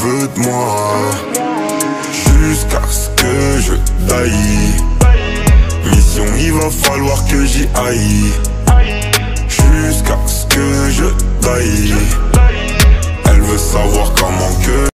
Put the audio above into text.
veut de moi. Jusqu'à ce que je taille. Mission il va falloir que j'y aille. Jusqu'à ce que je taille. Elle veut savoir comment que